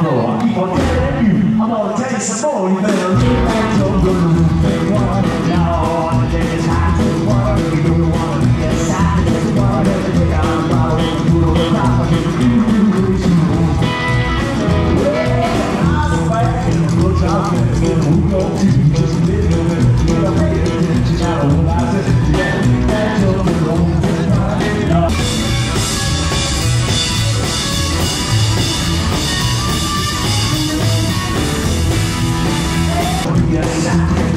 floor. I keep on. Telling you, I'm gonna tell you some more, side.